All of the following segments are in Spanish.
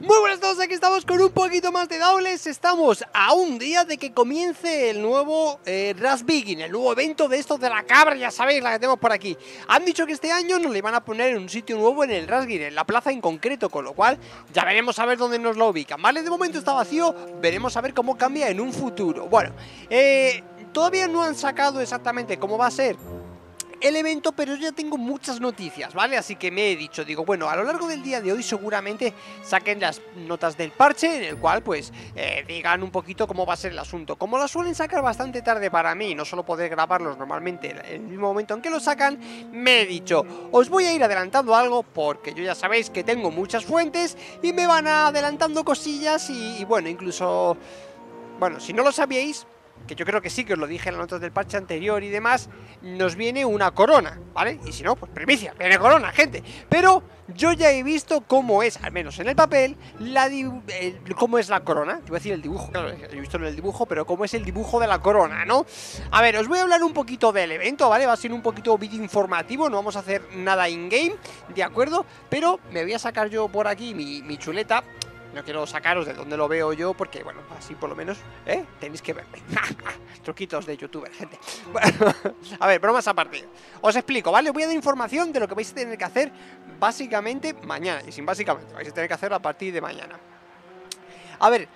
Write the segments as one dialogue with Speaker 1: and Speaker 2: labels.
Speaker 1: Muy buenas a todos, aquí estamos con un poquito más de Daules Estamos a un día de que comience el nuevo eh, el nuevo evento de estos de la cabra, ya sabéis, la que tenemos por aquí. Han dicho que este año nos le van a poner en un sitio nuevo en el Rasgin, en la plaza en concreto Con lo cual ya veremos a ver dónde nos lo ubican, ¿vale? De momento está vacío, veremos a ver cómo cambia en un futuro. Bueno, eh, todavía no han sacado exactamente cómo va a ser el evento, pero ya tengo muchas noticias, ¿vale? Así que me he dicho, digo, bueno, a lo largo del día de hoy seguramente saquen las notas del parche, en el cual pues eh, digan un poquito cómo va a ser el asunto. Como lo suelen sacar bastante tarde para mí, no solo poder grabarlos normalmente en el mismo momento en que lo sacan, me he dicho, os voy a ir adelantando algo porque yo ya sabéis que tengo muchas fuentes y me van adelantando cosillas y bueno, incluso... Bueno, si no lo sabíais, que yo creo que sí, que os lo dije en las notas del parche anterior y demás, nos viene una corona, ¿vale? Y si no, pues primicia, viene corona, gente. Pero yo ya he visto cómo es, al menos en el papel, la cómo es la corona. Te voy a decir el dibujo, claro, he visto en el dibujo, pero cómo es el dibujo de la corona, ¿no? A ver, os voy a hablar un poquito del evento, ¿vale? Va a ser un poquito vídeo informativo, no vamos a hacer nada in-game, ¿de acuerdo? Pero me voy a sacar yo por aquí mi, mi chuleta no quiero sacaros de dónde lo veo yo porque, bueno, así por lo menos, ¿eh? Tenéis que verme. Truquitos de youtuber, gente. Bueno, a ver, bromas aparte. Os explico, ¿vale? Os voy a dar información de lo que vais a tener que hacer básicamente mañana. Y sin básicamente, vais a tener que hacerlo a partir de mañana. A ver,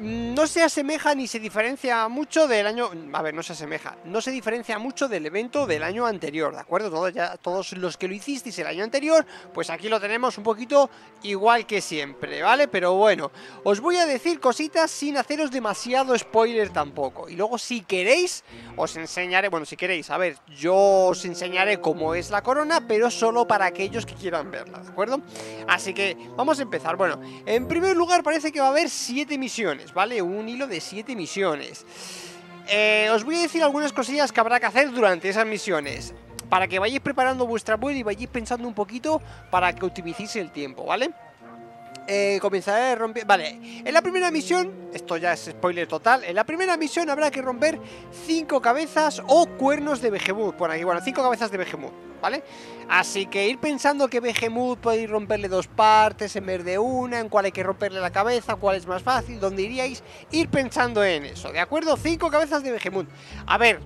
Speaker 1: no se asemeja ni se diferencia mucho del año... A ver, no se asemeja. No se diferencia mucho del evento del año anterior, ¿de acuerdo? Todos, ya, todos los que lo hicisteis el año anterior, pues aquí lo tenemos un poquito igual que siempre, ¿vale? Pero bueno, os voy a decir cositas sin haceros demasiado spoiler tampoco. Y luego si queréis, os enseñaré... Bueno, si queréis, a ver, yo os enseñaré cómo es la corona, pero solo para aquellos que quieran verla, ¿de acuerdo? Así que vamos a empezar. Bueno, en primer lugar parece que va a haber 7 misiones. ¿Vale? Un hilo de 7 misiones. Eh, os voy a decir algunas cosillas que habrá que hacer durante esas misiones. Para que vayáis preparando vuestra build y vayáis pensando un poquito para que optimicéis el tiempo, ¿vale? Eh, comenzaré a romper... Vale, en la primera misión, esto ya es spoiler total, en la primera misión habrá que romper 5 cabezas o cuernos de Behemoth. Por aquí, bueno, 5 cabezas de Behemoth. ¿vale? Así que ir pensando que Behemoth puede ir romperle dos partes en vez de una, en cuál hay que romperle la cabeza, cuál es más fácil, dónde iríais, ir pensando en eso, ¿de acuerdo? Cinco cabezas de Behemoth. A ver,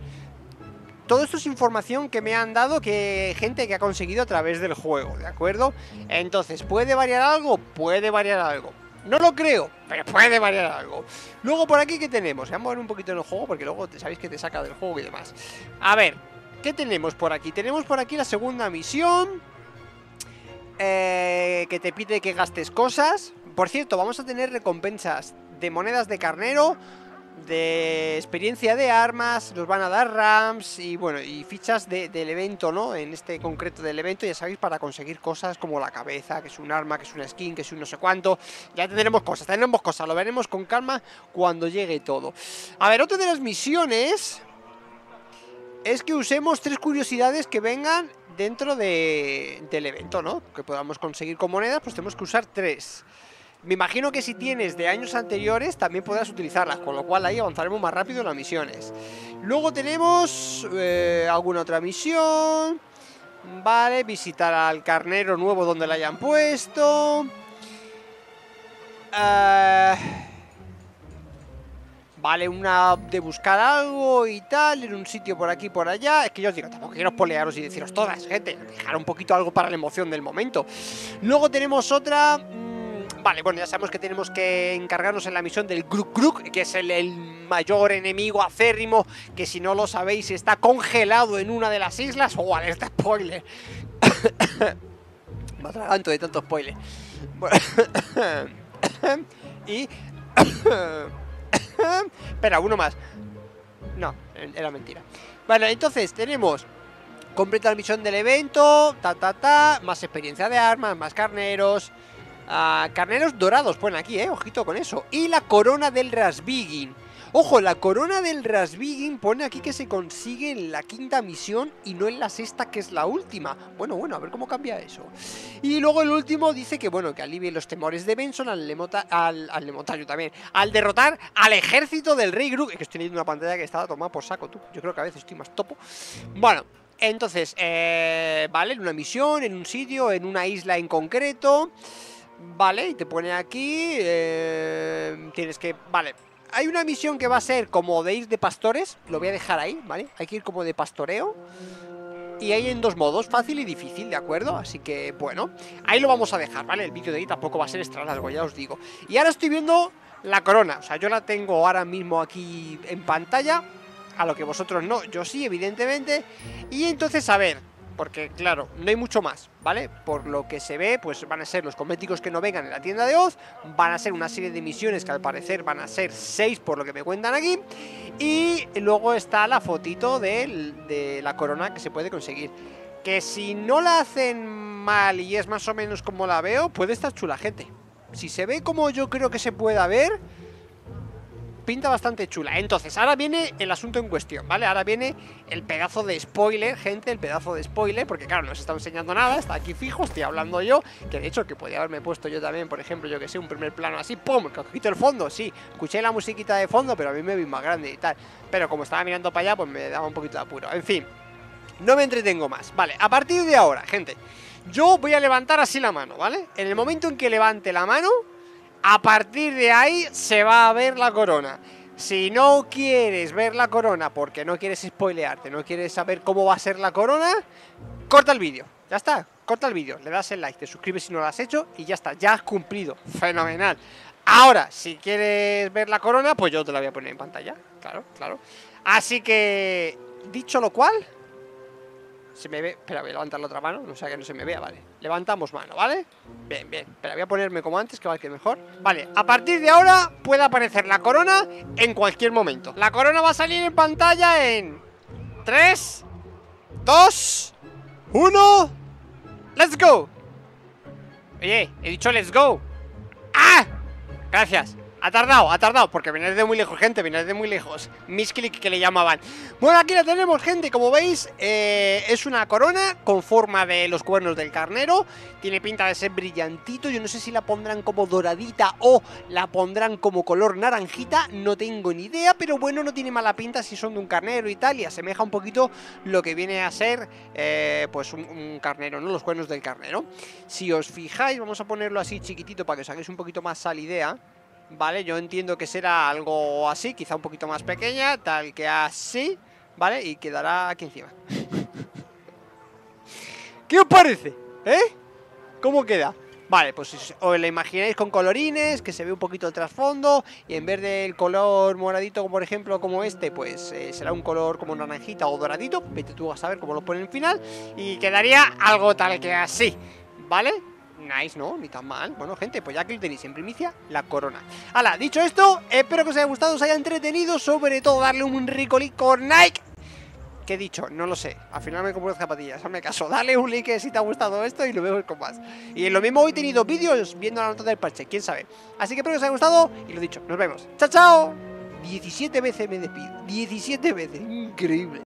Speaker 1: todo esto es información que me han dado que gente que ha conseguido a través del juego, ¿de acuerdo? Entonces, ¿puede variar algo? Puede variar algo. No lo creo, pero puede variar algo. Luego por aquí, ¿qué tenemos? Vamos a ver un poquito en el juego porque luego sabéis que te saca del juego y demás. A ver, ¿Qué tenemos por aquí? Tenemos por aquí la segunda misión eh, Que te pide que gastes cosas Por cierto, vamos a tener recompensas de monedas de carnero de experiencia de armas, nos van a dar rams y bueno, y fichas del evento, ¿no? En este concreto del evento, ya sabéis, para conseguir cosas como la cabeza, que es un arma, que es una skin, que es un no sé cuánto. Ya tendremos cosas, tendremos cosas, lo veremos con calma cuando llegue todo. A ver, otra de las misiones es que usemos tres curiosidades que vengan dentro del evento, ¿no? Que podamos conseguir con monedas, pues tenemos que usar tres. Me imagino que si tienes de años anteriores también podrás utilizarlas, con lo cual ahí avanzaremos más rápido en las misiones. Luego tenemos eh, alguna otra misión. Vale, visitar al carnero nuevo donde la hayan puesto. Eh... Vale, una de buscar algo y tal, en un sitio por aquí por allá. Es que yo os digo, tampoco quiero polearos y deciros todas, gente. Dejar un poquito algo para la emoción del momento. Luego tenemos otra... Vale, bueno, ya sabemos que tenemos que encargarnos en la misión del Gruk Gruk, que es el, mayor enemigo acérrimo, que si no lo sabéis está congelado en una de las islas. ¡Oh, alerta spoiler! Me atraganto de tanto spoiler. y... Espera, uno más. No, era mentira. Vale, entonces tenemos completa la misión del evento, ta ta ta, más experiencia de armas, más carneros, ah, carneros dorados ponen aquí, eh, ojito con eso, y la corona del Rasbigin. Ojo, la corona del Rasbigin pone aquí que se consigue en la quinta misión y no en la sexta, que es la última. Bueno, bueno, a ver cómo cambia eso. Y luego el último dice que, bueno, que alivie los temores de Benson al, lemota, al, también. Al derrotar al ejército del Rey Groot. Que estoy teniendo una pantalla que estaba tomada por saco, tú. Yo creo que a veces estoy más topo. Bueno, entonces, eh, vale, en una misión, en un sitio, en una isla en concreto. Vale, y te pone aquí, eh, tienes que, vale, hay una misión que va a ser como de ir de pastores, lo voy a dejar ahí, ¿vale? Hay que ir como de pastoreo. Y hay en dos modos, fácil y difícil, ¿de acuerdo? Así que, bueno, ahí lo vamos a dejar, ¿vale? El vídeo de ahí tampoco va a ser extra largo, ya os digo Y ahora estoy viendo la corona, o sea, yo la tengo ahora mismo aquí en pantalla A lo que vosotros no, yo sí, evidentemente Y entonces, a ver, porque claro, no hay mucho más, ¿vale? Por lo que se ve, pues van a ser los cosméticos que no vengan en la tienda de Oz, van a ser una serie de misiones que al parecer van a ser 6 por lo que me cuentan aquí, y luego está la fotito de, de la corona que se puede conseguir. Que si no la hacen mal y es más o menos como la veo, puede estar chula, gente. Si se ve como yo creo que se pueda ver pinta bastante chula. Entonces, ahora viene el asunto en cuestión, ¿vale? Ahora viene el pedazo de spoiler, gente, el pedazo de spoiler, porque claro, no se está enseñando nada, está aquí fijo, estoy hablando yo, que de hecho que podía haberme puesto yo también, por ejemplo, yo que sé, un primer plano así, ¡pum! Que quito el fondo, sí, escuché la musiquita de fondo, pero a mí me vi más grande y tal. Pero como estaba mirando para allá, pues me daba un poquito de apuro. En fin, no me entretengo más. Vale, a partir de ahora, gente, yo voy a levantar así la mano, ¿vale? En el momento en que levante la mano a partir de ahí se va a ver la corona. Si no quieres ver la corona porque no quieres spoilearte, no quieres saber cómo va a ser la corona, corta el vídeo. Ya está, corta el vídeo, le das el like, te suscribes si no lo has hecho y ya está, ya has cumplido. Fenomenal. Ahora, si quieres ver la corona, pues yo te la voy a poner en pantalla. Claro, claro. Así que, dicho lo cual, se me ve... Espera, voy a levantar la otra mano, no sea que no se me vea, vale Levantamos mano, ¿vale? Bien, bien, espera, voy a ponerme como antes, que va a que mejor Vale, a partir de ahora puede aparecer la corona en cualquier momento La corona va a salir en pantalla en... 3 2 1 ¡Let's go! Oye, he dicho let's go ¡Ah! Gracias ha tardado, ha tardado, porque viene de muy lejos, gente, viene de muy lejos. Misclick que le llamaban. Bueno, aquí la tenemos, gente, como veis, eh, es una corona con forma de los cuernos del carnero. Tiene pinta de ser brillantito, yo no sé si la pondrán como doradita o la pondrán como color naranjita, no tengo ni idea, pero bueno, no tiene mala pinta si son de un carnero y tal, y asemeja un poquito lo que viene a ser, eh, pues, un, carnero, ¿no? Los cuernos del carnero. Si os fijáis, vamos a ponerlo así chiquitito para que os hagáis un poquito más sal idea. ¿Vale? Yo entiendo que será algo así, quizá un poquito más pequeña, tal que así, ¿vale? Y quedará aquí encima. ¿Qué os parece? ¿Eh? ¿Cómo queda? Vale, pues os la imagináis con colorines, que se ve un poquito el trasfondo Y en vez del color moradito, por ejemplo como este Pues eh, será un color como naranjita o doradito Vete tú a saber cómo lo pone en final Y quedaría algo tal que así ¿Vale? Nice, ¿no? Ni tan mal. Bueno, gente, pues ya que tenéis en primicia, la corona. Hala, dicho esto, espero que os haya gustado, os haya entretenido, sobre todo darle un rico like con Nike. ¿Qué he dicho? No lo sé. Al final me compro las zapatillas. Hazme caso. Dale un like si te ha gustado esto y lo vemos con más. Y lo mismo hoy he tenido vídeos viendo la nota del parche. ¿Quién sabe? Así que espero que os haya gustado y lo dicho. Nos vemos. ¡Chao, chao! 17 veces me despido. 17 veces. Increíble.